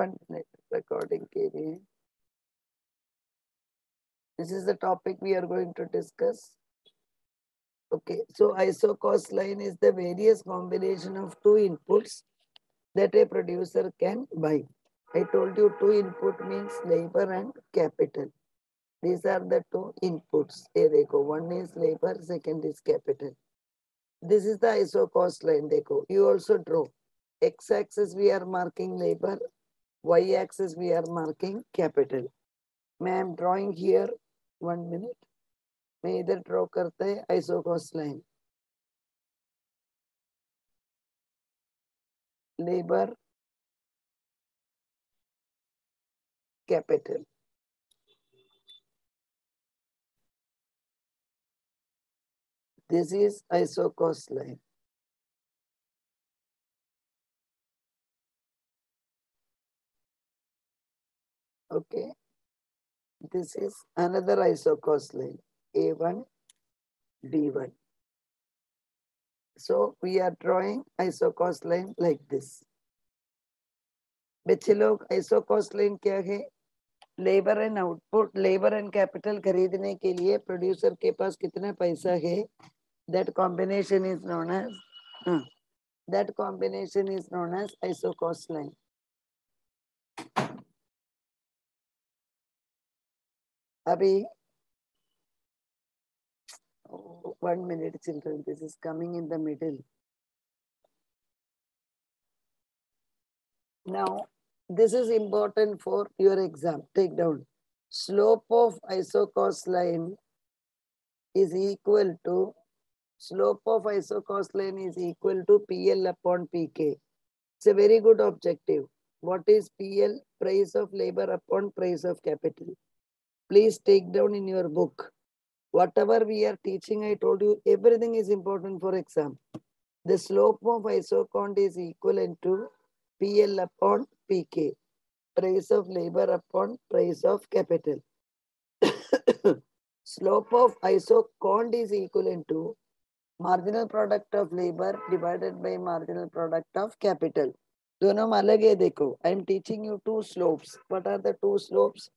one minute recording came. This is the topic we are going to discuss. Okay, so isocost line is the various combination of two inputs that a producer can buy. I told you two input means labor and capital. These are the two inputs. Here they go. One is labor, second is capital. This is the ISO cost line. They go. You also draw. X axis we are marking labor, y axis we are marking capital मैं am drawing here one minute मैं इधर draw करते हैं isocost line labour capital this is iso cost line Okay. This is another isocost line, A1, B1. So we are drawing isocost line like this. बच्चे लोग isocost line क्या है labour and output labour and capital खरीदने के लिए producer के पास कितना पैसा है that combination is known as that combination is known as isocost line अभी oh, one minute children. This is coming in the middle. Now this is important for your exam. Take down. Slope of iso cost line is equal to slope of iso cost line is equal to pl upon pk it's a very good objective. What is pl price of labor upon price of capital please take down in your book. Whatever we are teaching, I told you, everything is important for exam. The slope of isocont is equivalent to PL upon PK, price of labor upon price of capital. slope of isoquant is equivalent to marginal product of labor divided by marginal product of capital. दोनों अलग है देखो teaching you two slopes what are the two slopes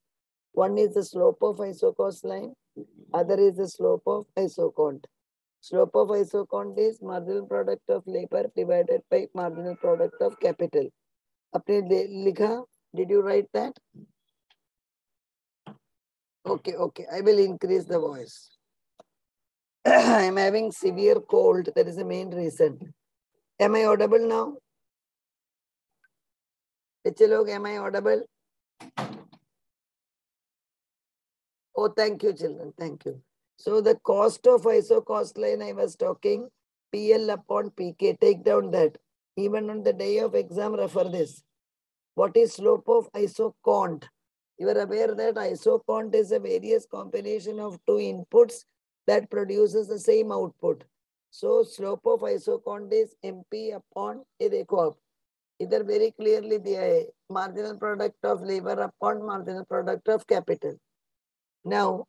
one is the slope of isocont line, other is the slope of isoquant. Slope of isoquant is marginal product of labor divided by marginal product of capital. Apne likha, did you write that? Okay, okay. I will increase the voice. I am having severe cold. That is the main reason. Am I audible now? Piche log, am I audible? Oh, thank you, children. Thank you. So the cost of ISO cost line I was talking, PL upon PK, take down that. Even on the day of exam, refer this. What is slope of isoquant? You are aware that isoquant is a various combination of two inputs that produces the same output. So slope of isoquant is MP upon ARECOP. Either very clearly the uh, marginal product of labor upon marginal product of capital. Now,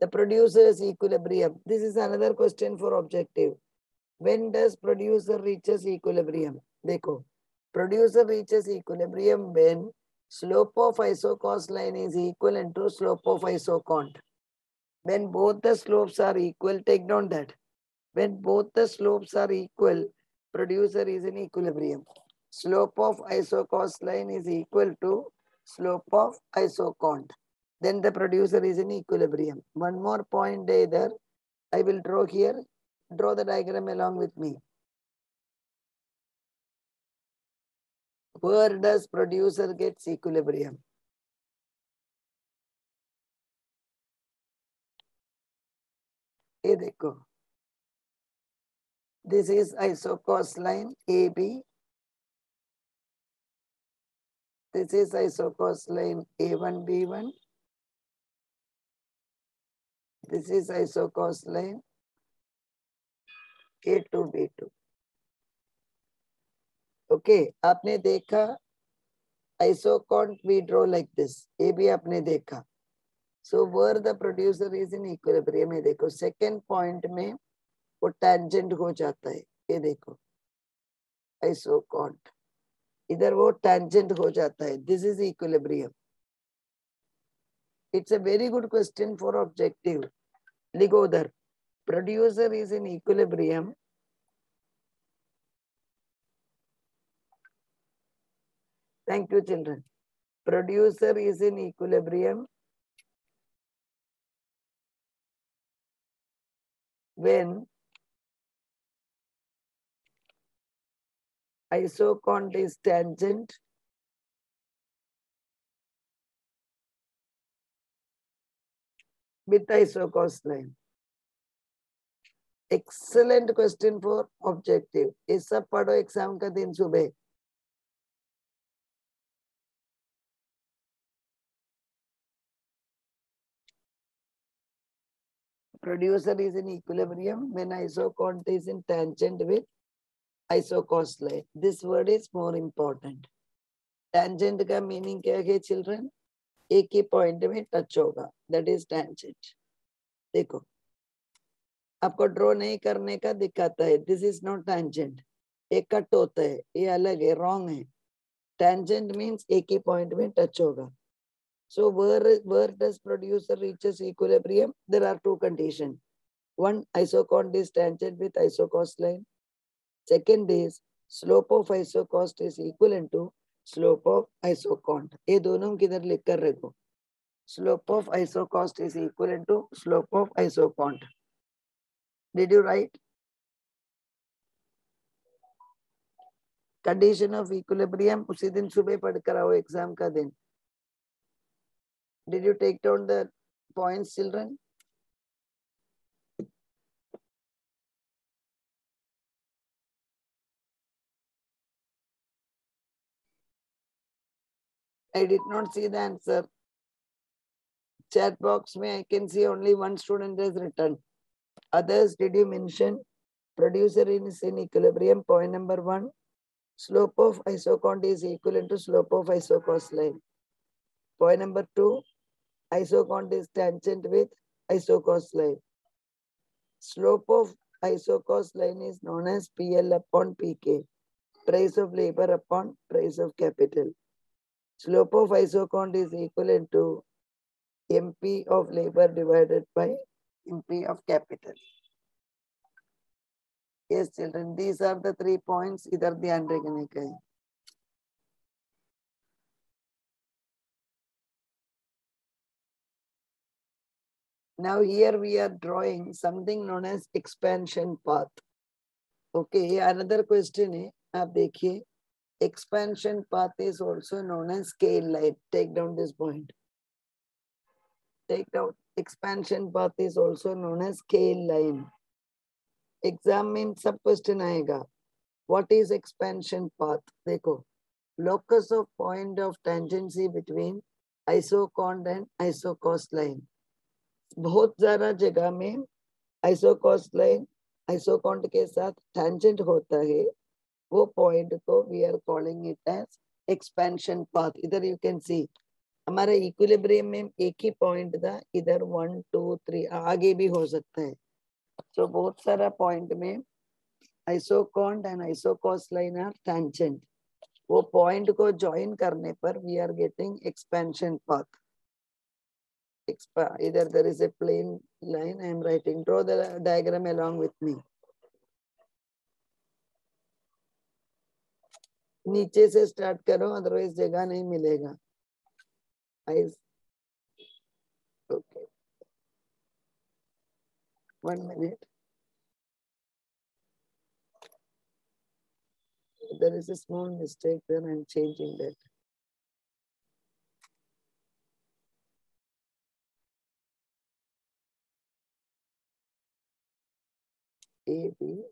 the producer's equilibrium. This is another question for objective. When does producer reaches equilibrium? Dekho, producer reaches equilibrium when slope of isocost line is equivalent to slope of isoquant. When both the slopes are equal, take down that. When both the slopes are equal, producer is in equilibrium. Slope of isocost line is equal to slope of isoquant then the producer is in equilibrium. One more point there. I will draw here. Draw the diagram along with me. Where does producer gets equilibrium? this is isocost line AB. This is isocost line A1B1. This is isocosylate K2B2. okay, आपने देखा isoquant withdraw like this ये भी आपने देखा. So where the producer is in equilibrium ये देखो second point में वो टेंजेंट हो जाता है. ये देखो आइसोकॉन्ट इधर वो टेंजेंट हो जाता है. This is equilibrium It's a very good question for objective. Ligodhar, producer is in equilibrium. Thank you, children. Producer is in equilibrium when isoquant is tangent with isocos line. Excellent question for objective. ये सब पढ़ो exam का दिन सुबह producer is in equilibrium when isocont is in tangent with isocos line. This word is more important. Tangent का meaning क्या है children? एक ही point में touch होगा. That is tangent. देखो आपको ड्रॉ नहीं करने का दिखाता है दिस इज़ नॉट टेंजेंट एक कट होता है ये अलग है रॉन्ग है टेंजेंट मीन्स एक ही पॉइंट में टच होगा So where, where does producer reaches equilibrium? There are two conditions. One, isocont is tangent with isocost line. Second is slope of isocost is equivalent to slope of isoquant ये दोनों किधर लिख कर रखो? Slope of isocost is equal to slope of isoquant did you write condition of equilibrium उसी दिन सुबह पढ़कर आओ एग्ज़ाम का दिन. Did you take down the points children I did not see the answer. Chat box me, I can see only one student has written. Others, did you mention? Producer is in equilibrium, point number one. Slope of isoquant is equivalent to slope of isocost line. Point number two, isoquant is tangent with isocost line. Slope of isocost line is known as PL upon PK, price of labor upon price of capital. Slope of isoquant is equivalent to MP of labor divided by MP of capital. Yes, children, these are the three points. Either the androgenic. Now here we are drawing something known as expansion path. Okay, another question Eh? आप देखिए expansion path is also known as scale line. Take down this point. Take down expansion path is also known as scale line. Exam में सब question आएगा. What is expansion path? देखो locus of point of tangency between isocont and isocos line. बहुत ज़्यादा जगह में isocost line isoquant के साथ टेंजेंट होता है वो पॉइंट को we are calling it as expansion path इधर यू कैन सी हमारे इक्विलिब्रियम में एक ही पॉइंट था इधर वन टू थ्री आगे भी हो सकता है। तो so, बहुत सारा पॉइंट में isoquant and isocost line are tangent वो पॉइंट को ज्वाइन करने पर we are getting expansion path either there is a plain line I am writing draw the diagram along with me. नीचे से स्टार्ट करो अदरवाइज़ जगह नहीं मिलेगा eyes okay one minute there is a small mistake then i'm changing that AB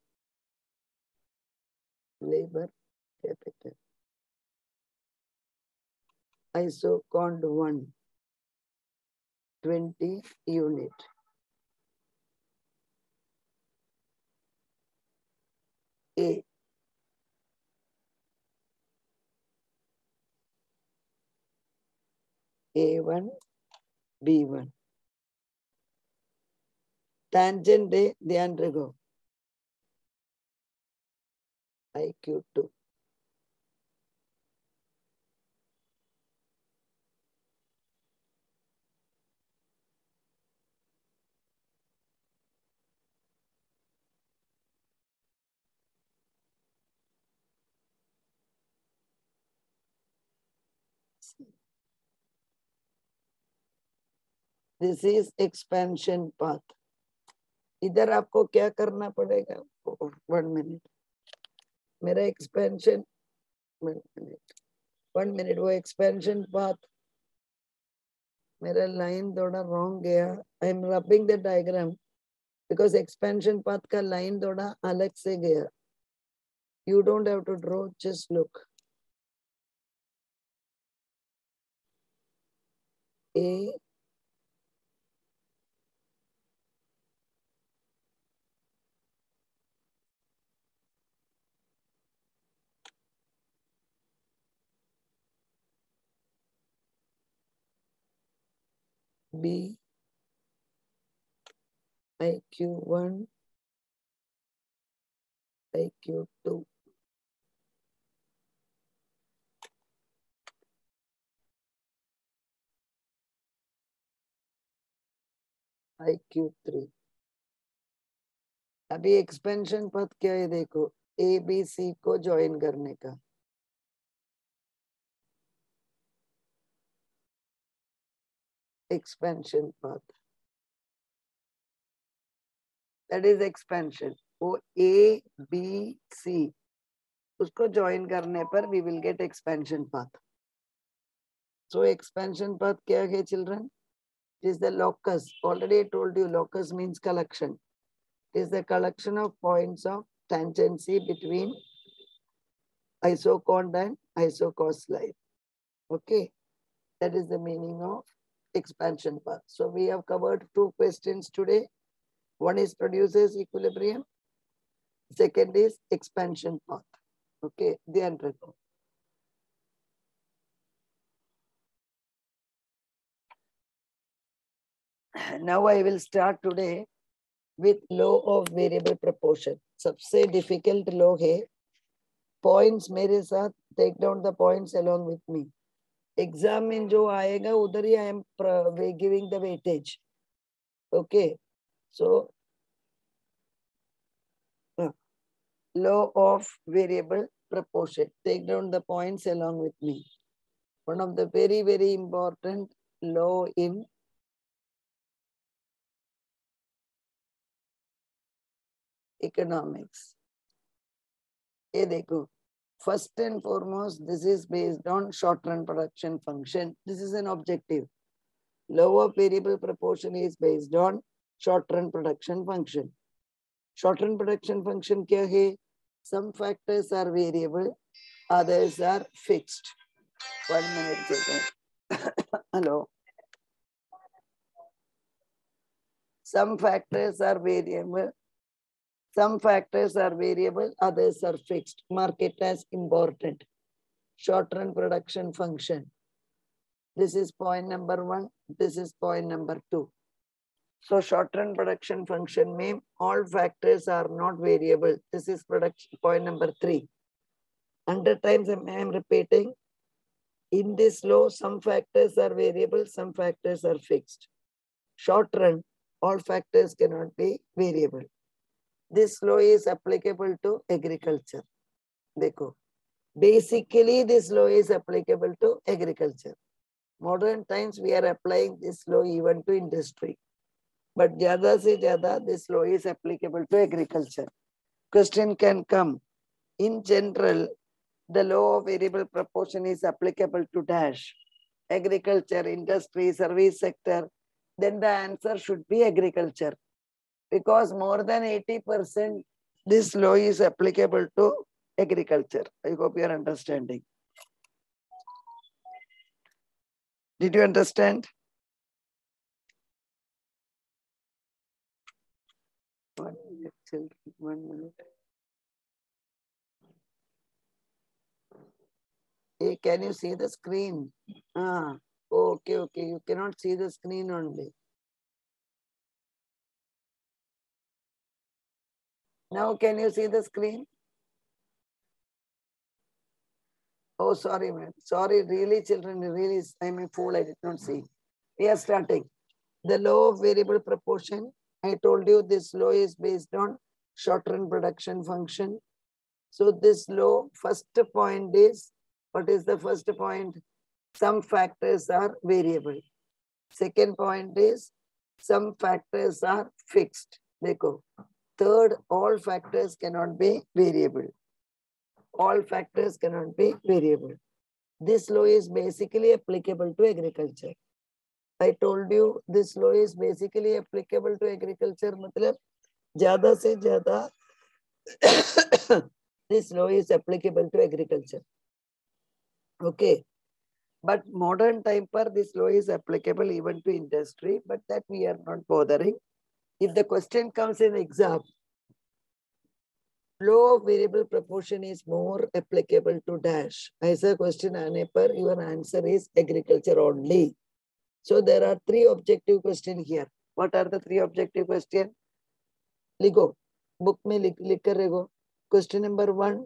labor capital. Isocont 1, 20 unit. A. A1, B1. Tangent day, they undergo. IQ2. This is expansion path इधर आपको क्या करना पड़ेगा? One minute मेरा expansion one minute वो expansion path मेरा line थोड़ा wrong गया. I am rubbing the diagram because expansion path का लाइन थोड़ा अलग से गया. You don't have to draw just look A B. IQ1 IQ2 I Q three अभी एक्सपेंशन पथ क्या है देखो? ए बी सी को ज्वाइन करने का। एक्सपेंशन पथ दैट इज़ एक्सपेंशन वो ए बी सी उसको ज्वाइन करने पर वी विल गेट एक्सपेंशन पथ सो एक्सपेंशन पथ क्या है children It is the locus. Already I told you locus means collection. It is the collection of points of tangency between isocont and isocos line. Okay. That is the meaning of expansion path. So we have covered two questions today. One is produces equilibrium. Second is expansion path. Okay. The end now I will start today with law of variable proportion. सबसे difficult law है points मेरे साथ take down the points along with me. Exam में जो आएगा उधर ही am giving the weightage. Okay, so uh, law of variable proportion. Take down the points along with me. One of the very very important law in economics. ये देखो First and foremost, this is based on short-run production function. This is an objective. Lower variable proportion is based on short-run production function. Short-run production function kya hai? Some factors are variable, others are fixed. One minute. Hello. Some factors are variable, some factors are variable, others are fixed. Mark it as important. Short-run production function. This is point number one. This is point number two. So short-run production function mean all factors are not variable. This is production point number three. Hundred times I am repeating. In this law, some factors are variable, some factors are fixed. Short run, all factors cannot be variable this law is applicable to agriculture. देखो basically this law is applicable to agriculture. Modern times we are applying this law even to industry. But ज़्यादा से ज़्यादा this law is applicable to agriculture. Question can come. In general, the law of variable proportion is applicable to dash. Agriculture, industry, service sector. Then the answer should be agriculture because more than 80% this law is applicable to agriculture. I hope you are understanding. Did you understand? One minute, one minute. Hey, can you see the screen? Ah, okay, okay. You cannot see the screen only. Now can you see the screen? Oh, sorry, man. Sorry, really, children, really, I'm a fool. I did not see. We are starting. The law of variable proportion. I told you this law is based on short-run production function. So this law, first point is, what is the first point? Some factors are variable. second point is some factors are fixed देखो third all factors cannot be variable all factors cannot be variable this law is basically applicable to agriculture I told you this law is basically applicable to agriculture मतलब ज्यादा से ज्यादा this law is applicable to agriculture okay but modern time per this law is applicable even to industry but that we are not bothering If the question comes in exam, low variable proportion is more applicable to dash. As a question aane par, your answer is agriculture only. So there are three objective question here. What are the three objective question? Ligo. Book me ligo. kar. Question number one,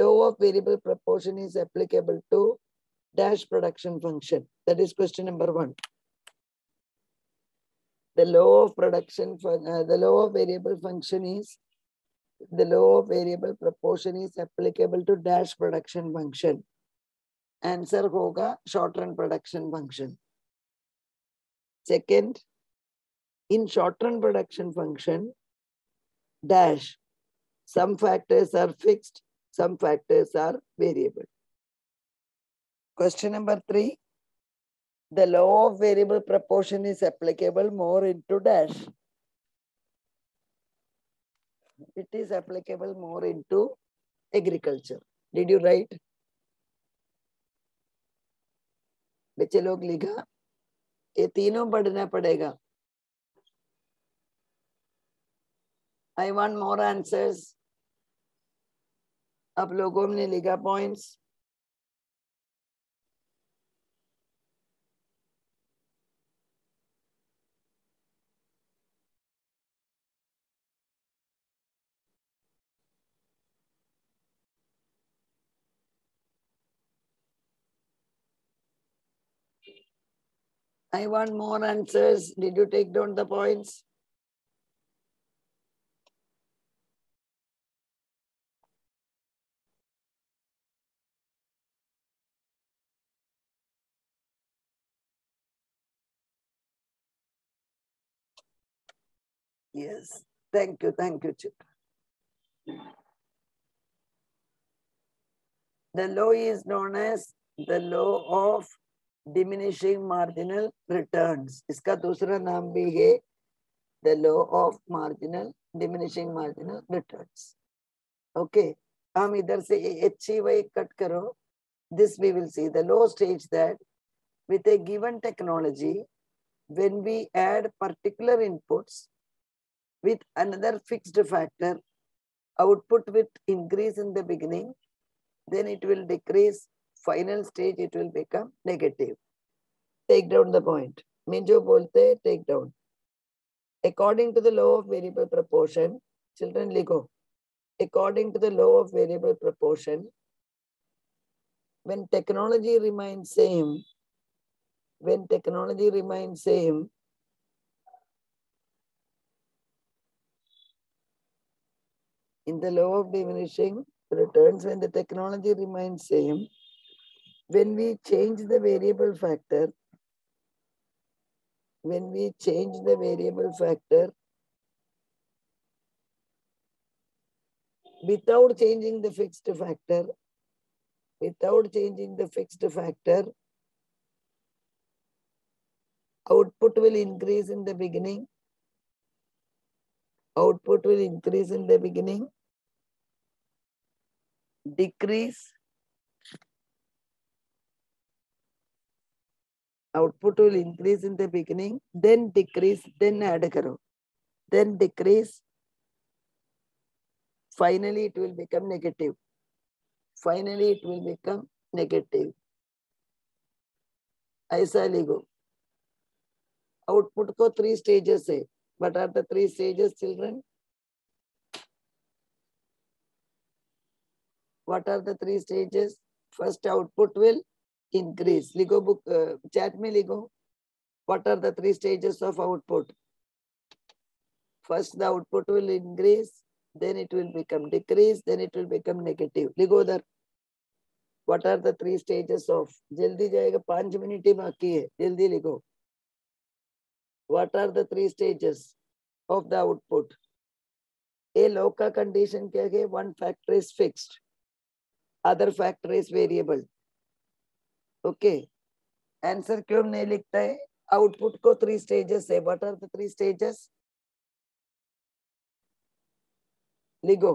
law of variable proportion is applicable to dash production function. That is question number one. The law of production, uh, the law of variable function is, the law of variable proportion is applicable to dash production function. Answer hoga short run production function. Second, in short run production function, dash, some factors are fixed, some factors are variable. Question number three. The law of variable proportion is applicable more into dash. It is applicable more into agriculture. Did you write? बच्चे लोग लिखा ये तीनों पढ़ना पड़ेगा I want more answers अब लोगों ने लिखा points I want more answers. Did you take down the points? Yes, thank you, thank you, Chitra. The law is known as the law of diminishing marginal returns. इसका दूसरा नाम भी है the law of marginal diminishing marginal returns. Okay, हम इधर से H Y cut करो. This we will see. The law states that with a given technology, when we add particular inputs with another fixed factor, output will increase in the beginning, then it will decrease final stage it will become negative. Take down the point. Minjo bolte, take down. According to the law of variable proportion, children Lego. According to the law of variable proportion, when technology remains same, when technology remains same, in the law of diminishing returns when the technology remains same when we change the variable factor, when we change the variable factor, without changing the fixed factor, without changing the fixed factor, output will increase in the beginning. Output will increase in the beginning, decrease output will increase in the beginning, then decrease, then add karo. Then decrease. Finally, it will become negative. Finally, it will become negative. ऐसा लिखो output को three stages है what are the three stages children what are the three stages first output will increase. Book uh, chat में लिखो. What are the three stages of output? First, the output will increase, then it will become decrease, then it will become negative. लिखो उधर. What are the three stages of? जल्दी जाएगा पाँच minute ही बाकी है. जल्दी लिखो. What are the three stages of the output? A low local condition क्या है? One factor is fixed. Other factor is variable. Okay answer क्यों नहीं लिखता है? आउटपुट को थ्री स्टेजेस है. What are the three stages लिखो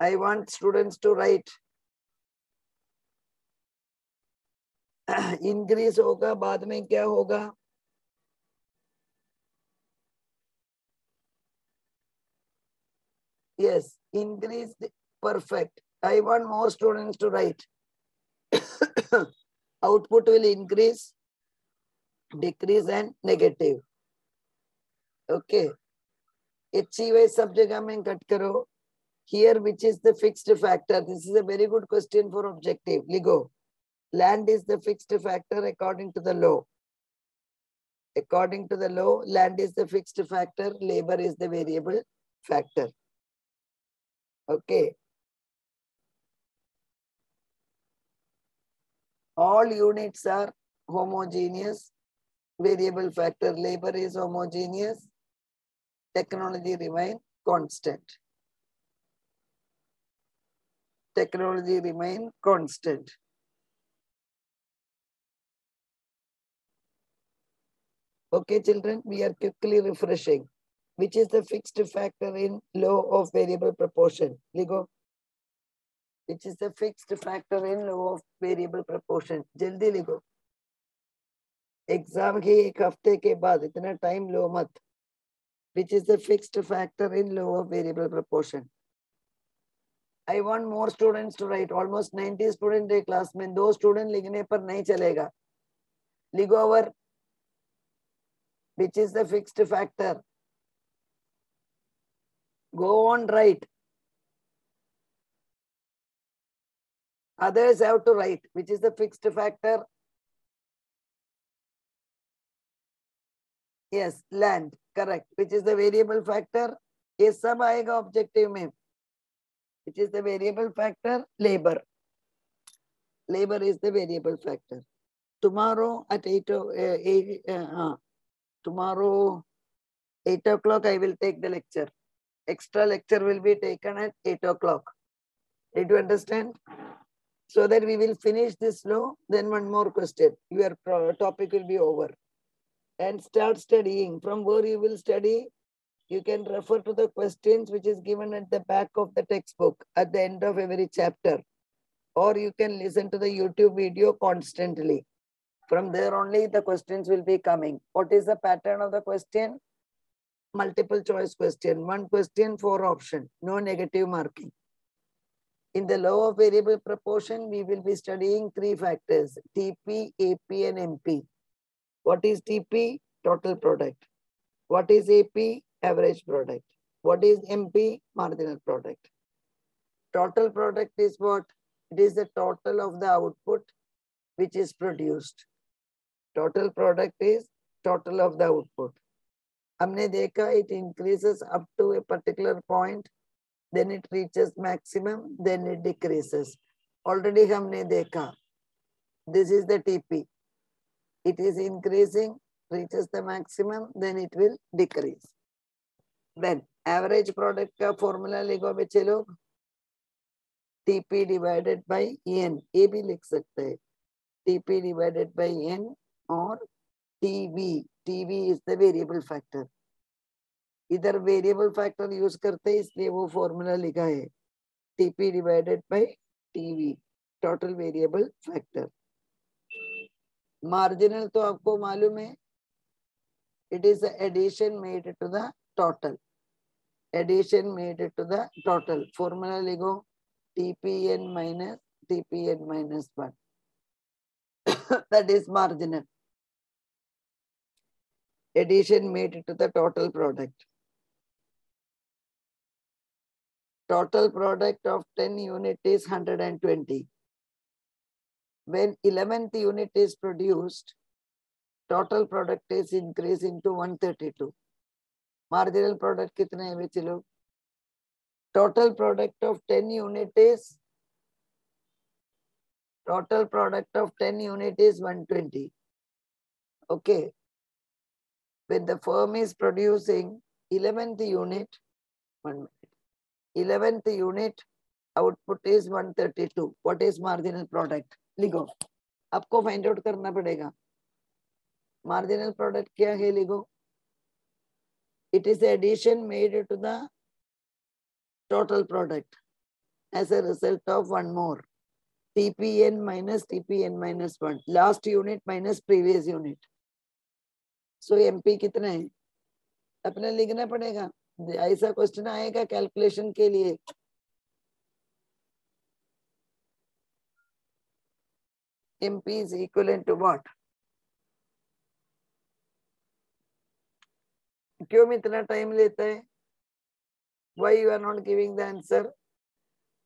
I want students to write increase होगा, बाद में क्या होगा? Yes increase perfect i want more students to write output will increase decrease and negative okay HCY सब जगह में कट करो here which is the fixed factor this is a very good question for objective ligo land is the fixed factor according to the law according to the law land is the fixed factor labor is the variable factor Okay. All units are homogeneous. Variable factor labor is homogeneous. Technology remain constant. Technology remain constant. Okay, children, we are quickly refreshing which is the fixed factor in law of variable proportion. Ligo Which is the fixed factor in law of variable proportion. जल्दी लिखो. Exam के एक हफ्ते के बाद इतना time लो मत. Which is the fixed factor in law of variable proportion. I want more students to write. Almost 90 students एक क्लास में दो स्टूडेंट लिखने पर नहीं चलेगा. लिखो our which is the fixed factor Go on write. Others have to write, which is the fixed factor. Yes, land, correct. Which is the variable factor? Yes, sum aega objective. Which is the variable factor? Labor. Labor is the variable factor. Tomorrow at 8, uh, 8 uh, uh, tomorrow 8 o'clock I will take the lecture. Extra lecture will be taken at 8 o'clock. Did you understand? So that we will finish this law, then one more question. Your topic will be over. And start studying. From where you will study, you can refer to the questions which is given at the back of the textbook at the end of every chapter. Or you can listen to the YouTube video constantly. From there only the questions will be coming. What is the pattern of the question? multiple choice question, one question, four option, no negative marking. In the law of variable proportion, we will be studying three factors, TP, AP, and MP. What is TP? Total product. What is AP? Average product. What is MP? Marginal product. Total product is what? It is the total of the output which is produced. Total product is total of the output. हमने देखा it increases up to a particular point then it reaches maximum then it decreases already हमने देखा this is the TP it is increasing reaches the maximum then it will decrease then average product का formula लिखो बच्चे लोग TP divided by N ये भी लिख सकते हैं TP divided by N और TV TV is the variable factor इधर वेरिएबल फैक्टर यूज़ करते हैं, इसलिए वो फॉर्मूला लिखा है। TP divided by TV total variable factor marginal तो आपको मालूम है। It is addition made to the total addition made to the total formula लिखो। TPN minus TPN minus one that is marginal. Addition made to the total product. total product of 10 unit is 120. When 11th unit is produced, total product is increased into 132. Marginal product kitne hai bechi? Total product of 10 unit is total product of 10 unit is 120. Okay. When the firm is producing 11th unit, one minute. 11th unit, output is 132. What is marginal product? लिखो आपको find out करना पड़ेगा marginal product क्या है लिखो it is the addition made to the total product as a result of one more. TPN minus TPN minus 1. Last unit minus previous unit. So MP कितना है अपने लिखना पड़ेगा ऐसा क्वेश्चन आएगा कैलकुलेशन के लिए। MP is equal to what क्यों इतना टाइम लेता है? Why you are not giving the answer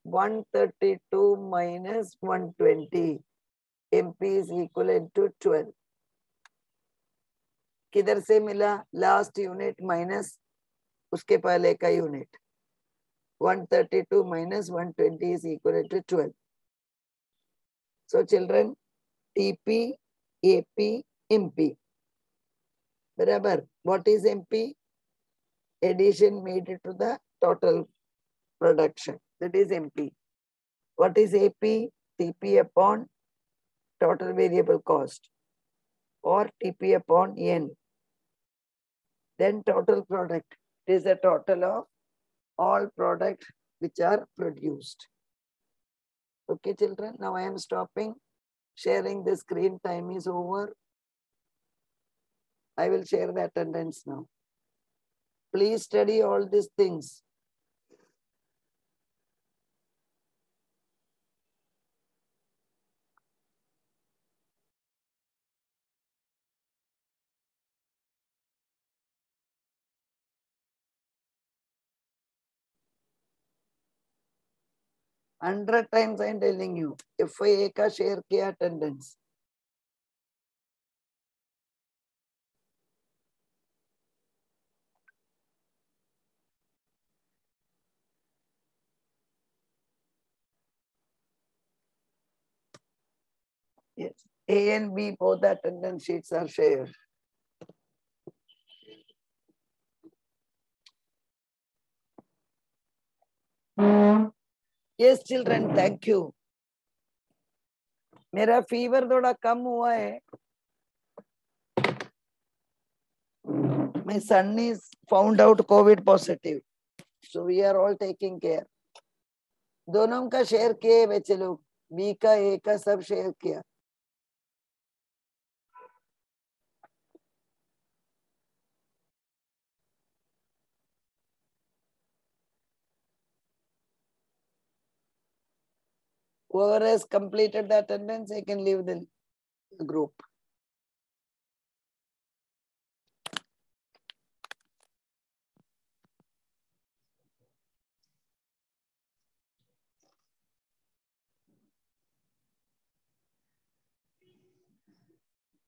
132 thirty two minus one twenty M P is equal to twelve किधर से मिला? लास्ट यूनिट माइनस उसके पहले का unit 132 minus two 12 so children TP AP MP बराबर what is MP addition made to the total production that is MP what is AP TP upon total variable cost और TP upon N then total product is the total of all products which are produced okay children now i am stopping sharing the screen time is over I will share the attendance now. Please study all these things. 100 times I'm telling you, FIA ka share kya attendance. Yes, A and B both attendance sheets are shared. Yes, children, thank you. मेरा fever थोड़ा कम हुआ है My son is found out COVID positive. So we are all taking care. दोनों का share किए बच्चे लोग बी का ए का सब शेयर किया Whoever has completed the attendance, they can leave the group.